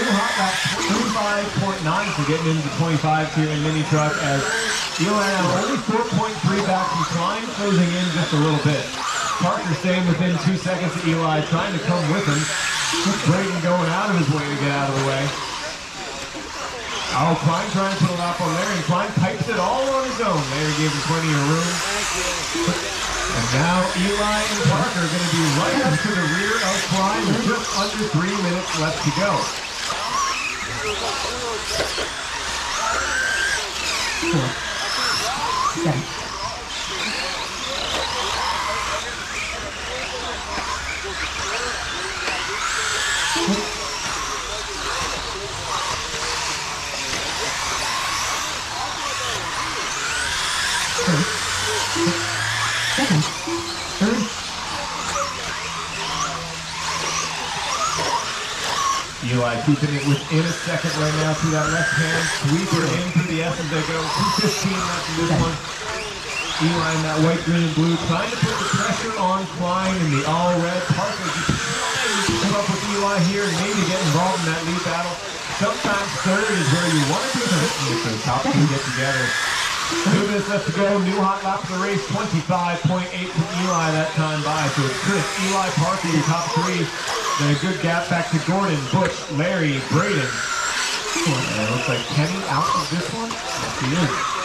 new hot lap 25.9 for getting into the 25 here in mini truggy as Eli now only 4.3 back from Klein closing in just a little bit. Parker staying within two seconds of Eli, trying to come with him. Braden going out of his way to get out of the way. Oh, Klein trying to put a lap on Larry, and Klein pipes it all on his own. Larry gave him plenty of room. And now Eli and Parker are going to be right up to the rear of Klein with just under three minutes left to go. Four. Seven. First. Second. Third. Eli keeping it within a second right now through that left hand sweeper in through the S as they go. 215 left in this one. Eli in that white, green, and blue trying to put the pressure on Klein in the all red. Parker to keep up with Eli here and maybe get involved in that lead battle. Sometimes third is where you want to be if the top two get together. Two minutes left to go. New hot lap of the race. 25.8 from Eli that time by. So it's Chris, Eli, Parker, top three. Then a good gap back to Gordon, Butch, Larry, Braden. And it looks like Kenny out of this one. Yes, he is.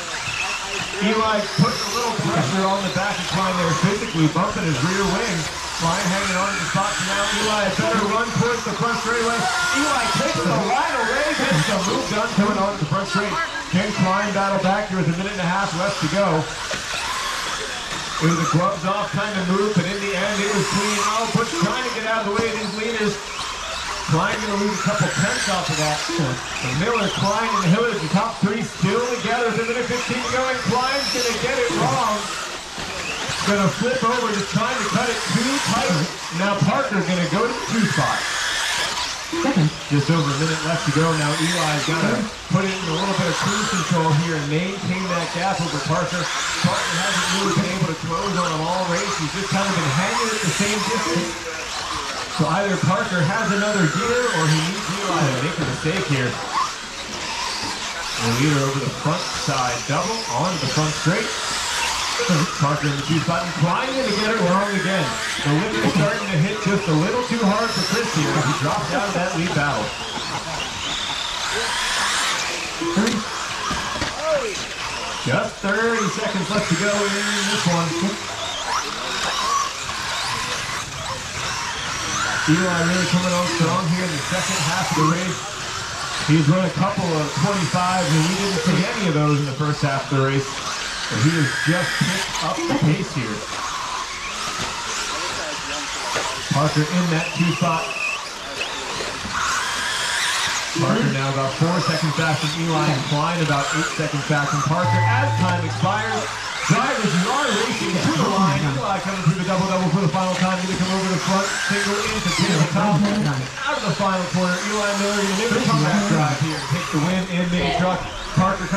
Eli putting a little pressure on the back of Klein there, physically bumping his rear wing. Klein hanging on to the spot now. Eli a better run towards the front straightaway. Eli takes the line away, gets the move done coming on to the front straight. Can Klein battle back? There was a minute and a half left to go. It was a gloves off kind of move, but in the end it was clean. Oh, Butch trying to get out of the way of these leaders. Klein going to lose a couple tenths off of that. So Miller, Klein, and Hillard, the top three still together. With a minute 15 going. Klein's going to get it wrong. Going to flip over, just trying to cut it too tight. Now Parker's going to go to two spot. Second. Just over a minute left to go. Now Eli's got to put in a little bit of cruise control here and maintain that gap over Parker. Parker hasn't really been able to close on him all race. He's just kind of been hanging at the same distance. So either Parker has another gear or he needs Eli to make a mistake here. The leader over the front side double on the front straight. Parker spot and trying to get it wrong again. The limit is starting to hit just a little too hard for Chris here he drops out of that lead battle. Just 30 seconds left to go in this one. Eli really coming on strong here in the second half of the race. He's run a couple of 25s, and we didn't see any of those in the first half of the race. But he has just picked up the pace here. Parker in that two spot. Parker now about four seconds back from Eli and Klein, about eight seconds back from Parker. As time expires, drivers you are racing to the line. Eli coming through the double-double for the final time. Going to come over the front, single into to the top. Out of the final corner, Eli Miller going to make a comeback drive here and take the win in mini truggy.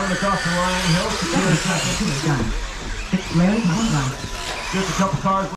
Coming across the line. He'll secure a second. Six. Larry. One. Just a couple cars